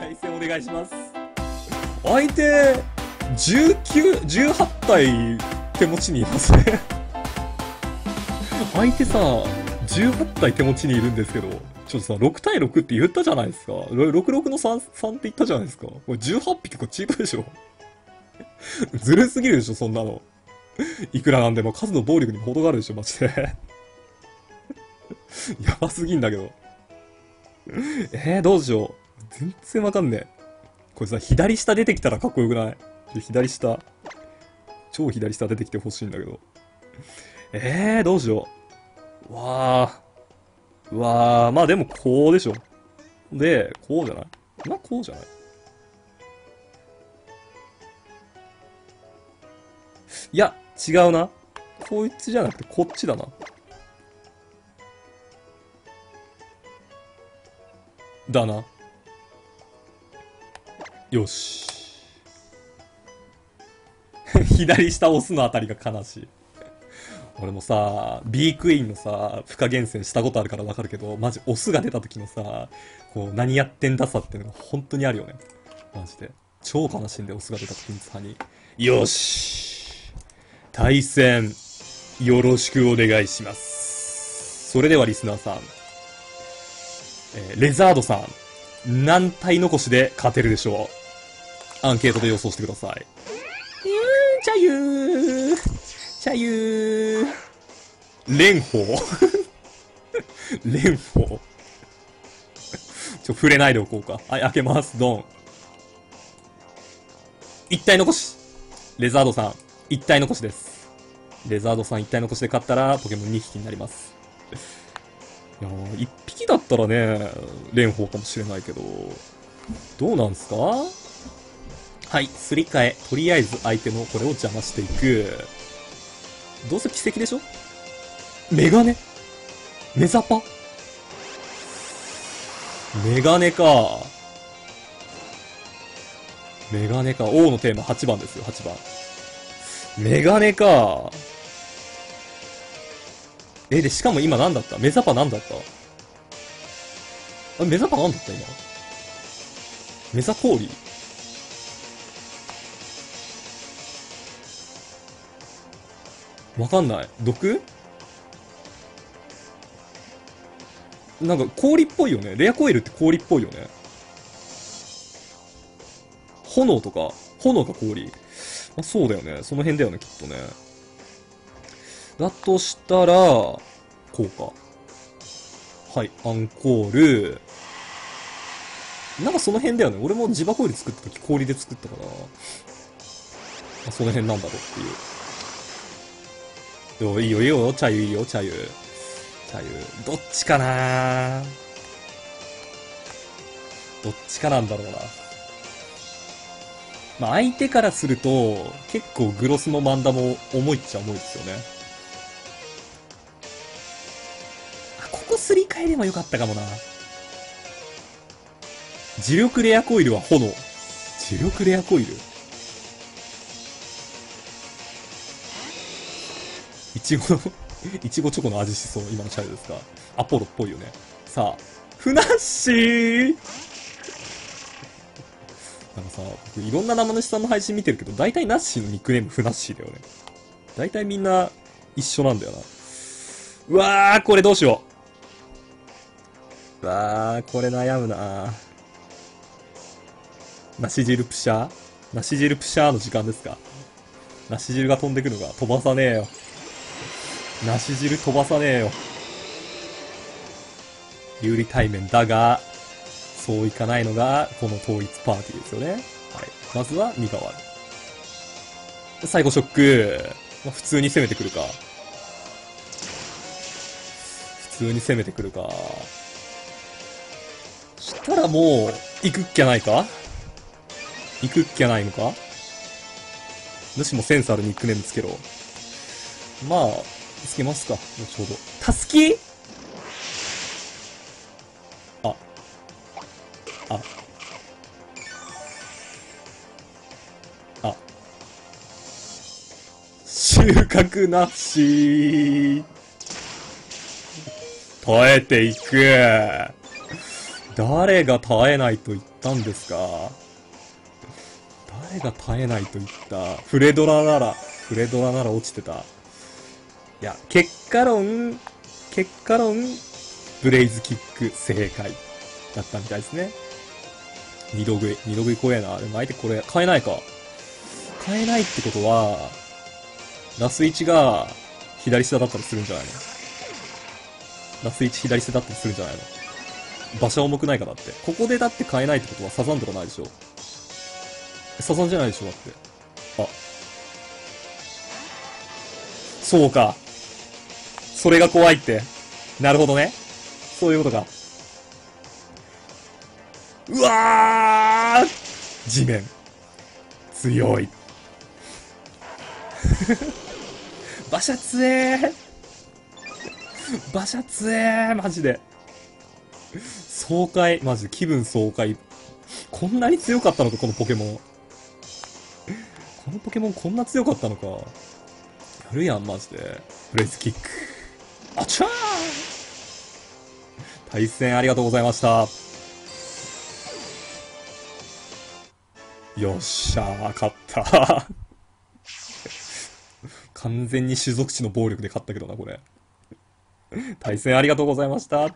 対戦お願いします。相手、19、18体手持ちにいますね。相手さ、18体手持ちにいるんですけど、ちょっとさ、6対6って言ったじゃないですか。66の 3, 3って言ったじゃないですか。これ18匹これチートでしょ。ずるすぎるでしょ、そんなの。いくらなんでも数の暴力にも程があるでしょ、マジで。やばすぎんだけど。えー、どうしよう。全然わかんねえ。これさ、左下出てきたらかっこよくない？左下。超左下出てきてほしいんだけど。えー、どうしよう。わあ。わあ、まあでもこうでしょ。で、こうじゃない？まあこうじゃない？いや、違うな。こいつじゃなくてこっちだな。だな。よし。左下押すのあたりが悲しい。俺もさ、B クイーンのさ、負荷厳選したことあるからわかるけど、マジオスが出た時のさ、こう、何やってんださっていうのが本当にあるよね。マジで。超悲しいんで、オスが出た時にさに。よし対戦、よろしくお願いします。それではリスナーさん、えー、レザードさん、何体残しで勝てるでしょう？アンケートで予想してください。うーん、チャユーチャユー蓮舫蓮舫ちょ、触れないでおこうか。はい、開けます。ドン。一体残し。レザードさん、一体残しです。レザードさん一体残しで勝ったら、ポケモン2匹になります。いやー、一匹だったらね、蓮舫かもしれないけど、どうなんすか？はい、すり替え。とりあえず相手のこれを邪魔していく。どうせ奇跡でしょ？メガネ？メザパ？メガネか。メガネか。王のテーマ8番ですよ、8番。メガネか。え、で、しかも今何だった？メザパ何だった？あ、メザパ何だった今？メザ氷わかんない。毒？なんか氷っぽいよね。レアコイルって氷っぽいよね。炎とか、炎か氷？まあ、そうだよね。その辺だよね、きっとね。だとしたら、こうか。はい、アンコール。なんかその辺だよね。俺も磁場コイル作った時氷で作ったから、まあ、その辺なんだろうっていう。よ、いいよ、いいよ、茶湯いいよ、茶湯。茶湯。どっちかなどっちかなんだろうな。まあ、相手からすると、結構グロスのマンダも重いっちゃ重いですよね。あ、ここすり替えればよかったかもな。磁力レアコイルは炎。磁力レアコイルいちごのいちごチョコの味しそう、今のチャイルですか。アポロっぽいよね。さあ、ふなっしーなんかさ、僕いろんな生主さんの配信見てるけど、大体ナッシーのニックネームふなっしーだよね。大体みんな一緒なんだよな。うわー、これどうしよう。うわー、これ悩むな梨汁プシャー？梨汁プシャーの時間ですか？梨汁が飛んでくるのが飛ばさねえよ。梨汁飛ばさねえよ。有利対面だが、そういかないのが、この統一パーティーですよね。はい。まずは、ニガワル。最後ショック。まあ、普通に攻めてくるか。普通に攻めてくるか。したらもう、行くっきゃないか？行くっきゃないのか？主もセンスあるニックネームつけろ。まあ、つけますか？後ほど。たすきあ。あ。あ。収穫なし耐えていく。誰が耐えないと言ったんですか？誰が耐えないと言った？フレドラなら、フレドラなら落ちてた。いや、結果論、結果論、ブレイズキック正解だったみたいですね。二度食い、二度食い怖えな。でも相手これ、変えないか。変えないってことは、ラス1が左下だったりするんじゃないの？ラス1左下だったりするんじゃないの？場所重くないかだって。ここでだって変えないってことはサザンとかないでしょ？サザンじゃないでしょだって。あ。そうか。それが怖いって。なるほどね。そういうことか。うわー地面。強い。馬車強え馬車強えマジで。爽快、マジで気分爽快。こんなに強かったのか、このポケモン。このポケモンこんな強かったのか。やるやん、マジで。ブレイズキック。チャー対戦ありがとうございました。よっしゃー、勝った。完全に種族地の暴力で勝ったけどな、これ。対戦ありがとうございました。